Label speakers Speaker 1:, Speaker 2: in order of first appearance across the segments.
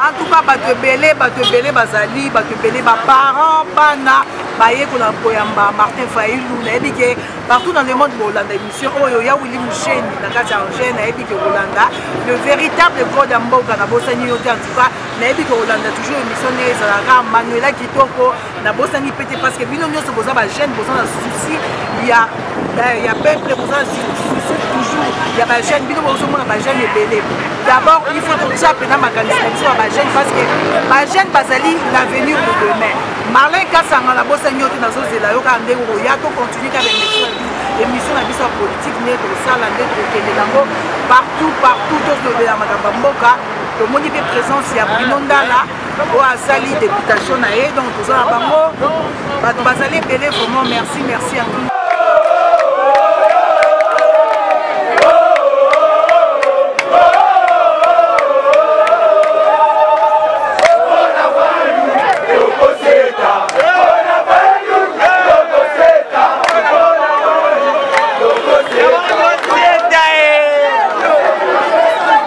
Speaker 1: antuka bato ebele bato ebele bazali bato ebele baparent bana bayekola koyamba martin failu nayebi ke partout dans le monde bolanda émission oyo ya wili musheni na kati ya angene nayebi ke kolanda le véritable god ya mboka nabosani yo te antuka nayebi ke kolanda toujours émission nde ezalaka manuela kitoko nabosani pe te parce que bino nyonso boza bajeune boza na souci ya ya peuple boza na souci toujours ya bajeune bino bozomona bajeune ebele d'abord il faut totia mpena makanisi na biso ya bajeune parce que bajeune bazali l'avenir de demain marlin kasanga nabosani yo te nazozela yo kaka ndenge okoya to continue kaka emission émission na biso ya politique nde tosala nde tokende yango partout partout tozolobela makambo ya mboka tomoni mpe présence ya bruno ndala oyo asali deputation na ye donc toza na bango bato bazali ebele vraiment merci merci
Speaker 2: angi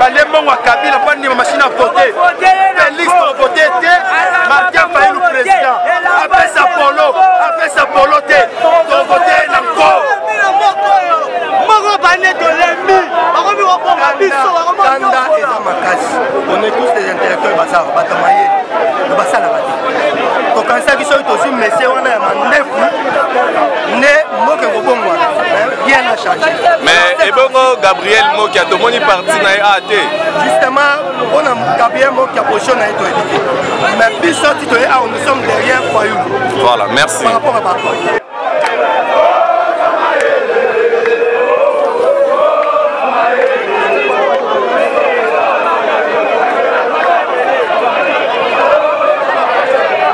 Speaker 2: bale mbongo ya
Speaker 3: kabila mpo andima mashine ya vote felix tovote te martin fayulu président apesa polo apesa polo te tovote
Speaker 2: na nko
Speaker 3: moko bane tolembi bakomi
Speaker 4: koboma biso
Speaker 3: kanda eza makasi on est tous des intellectuels bazar bato maye
Speaker 5: basalaka te tokanisaki soki tozwi mese wana ya mandefu nde mboka ekobongwana rien na change mais ebongo gabriel mokia tomoni parti na ye a te justement mpona gabriel mokia position na ye toyebi te mais biso ti toye awa nous sommes derrière fayulu voilà merci par rapport à bakoy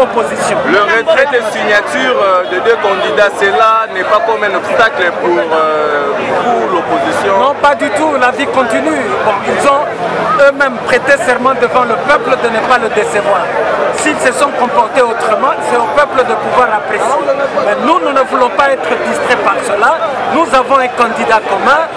Speaker 5: opposition.
Speaker 2: Le retrait des signatures euh, de deux candidats, cela n'est pas comme un obstacle pour, pour l'opposition
Speaker 5: Non, pas du tout. La vie continue. Bon, ils ont eux-mêmes prêté serment devant le peuple de ne pas le décevoir. S'ils se sont comportés autrement, c'est au peuple de pouvoir apprécier. Mais nous, nous ne voulons pas être distraits par cela. Nous avons un candidat commun,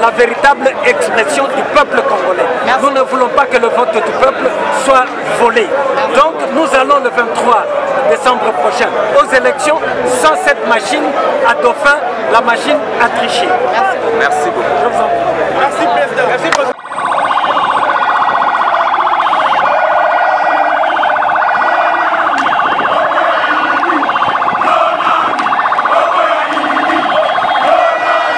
Speaker 5: la véritable expression du peuple congolais. Nous ne voulons pas que le vote du peuple soit volé. Donc nous allons le 23 décembre prochain aux élections sans cette machine à dauphin, la machine à tricher.
Speaker 2: Merci beaucoup.
Speaker 4: Merci Merci,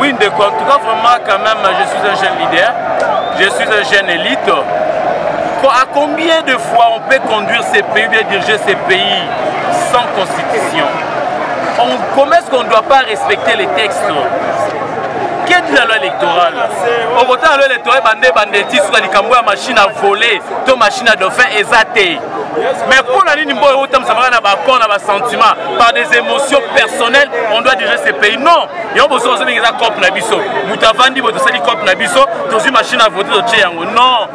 Speaker 6: Oui, de jours
Speaker 4: en tout cas vraiment quand même je suis un jeune leader je suis un jeune élite à combien de fois on peut conduire ces pays, diriger ces pays sans constitution Comment est-ce qu'on ne doit pas respecter les textes keti na loi électorale okotala loi électorale bande bandeti suka likambo ya machine à voler to machine à dauphin eza te mais mpo na nini mboyo otambisamaka na bacor na basentiment par des émotions personnelles on doit diriger ce pays non yango bozokozo ndenge eza cope na biso moto avandi boye tosali cope na biso tozwi machine à voter totie yango non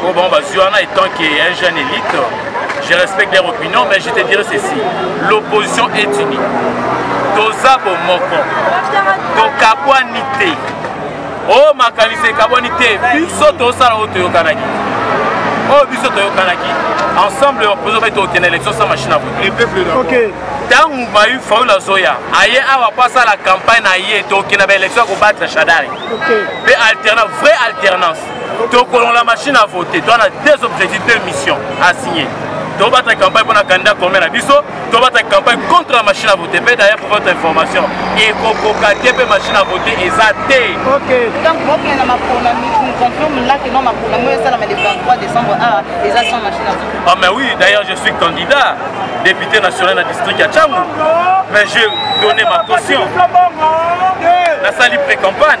Speaker 6: po bango bazwi wana etant que
Speaker 4: un jeune élite je respecte leur opinion mais je te dirai ceci l'opposition est unie toza bomoko tokabwani te o oh, makanisi ekabwani te biso tosala oyo toyokanaki oyo oh, biso toyokanaki ensemble bapozo bai tokokende na élection sans machine à voter ntango mayu faul azoya aye awa mpo asala campagne na ye tokokende na baélection ya kobattre shadari mpe alternance vraie alternance tokolongola machine à voter toa na deux objectifs deux missions à signer tobataki campagne mpo na candidat commun na biso tobataki campagne contre la machine à voter mpe d'ailleurs pour votre information ekokoka te mpe machine à voter eza te
Speaker 6: donc bokenda maponami confirme là que non maponami oyo esalama le 23 décembre a ah, eza sans machine à voter
Speaker 4: ah mais oui d'ailleurs je suis candidat député national na district ya changu mais je donné ma caution nasali pré-campagne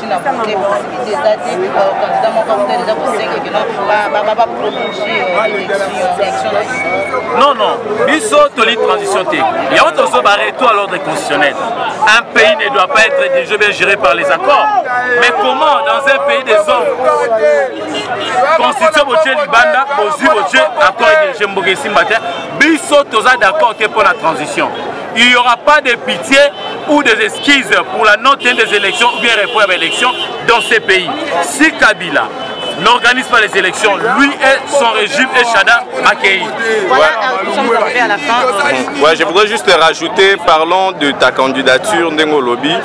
Speaker 6: na bonde possibilité eza te candidat euh, moko akuta deja kosenga kino baprolonge élection
Speaker 4: non non biso toli transition te yango tozo baretour à l'ordre constitutionnel un pays ne doit pas être dirigé bien géré par les accords mais comment dans un pays des hommes constitution botie libanda bozwi botie accord edirige mboka esimba te biso toza d'accord te mpo na transition il y aura pas de pitié ou des excuses pour la non-tenue des élections ou bien report élections dans ces pays si kabila n'organise pas les élections. Lui et son régime et Chada accueilli.
Speaker 6: Voilà, ouais. à la fin.
Speaker 2: Ouais, je voudrais juste rajouter, parlons de ta candidature, Ndengo Lobby.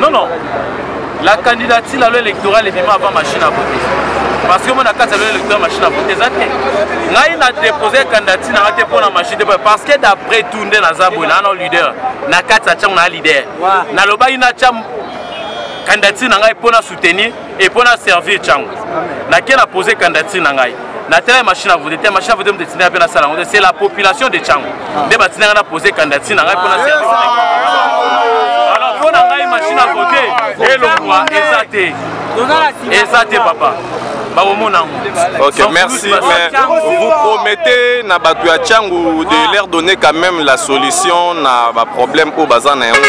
Speaker 4: non non la candidature la loi électorale ebima avant machine à voter parce que moi na kati ya loi électorale machine à voter eza te ngai na dépose candidature na ngai te mpo na machine te parce que d'après tout nde naza boye naa na leader na kati ya ntango naa leader nalobaki natya candidature na ngai mpo na soutenir et mpo na servir ntango nake na pose candidature na ngai natala machine à voter te machine à voter moto etindaka mpe nasala yango te c'est la population de ntango ah. nde batindaka na pose candidature na ngai mpo na ah. service ah. alors mpo na ngai machine à voter elongwa eza te eza te papa bakomona yango
Speaker 2: ok merci mais vous promettez na bato ya ntango de leur donner quand même la solution na baproblème oyo baza na yango